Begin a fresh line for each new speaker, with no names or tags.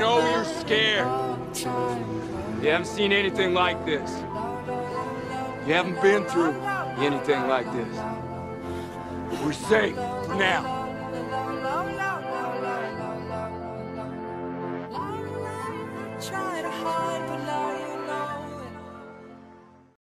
know you're scared. You haven't seen anything like this. You haven't been through anything like this. We're safe for now.
Try to hide, but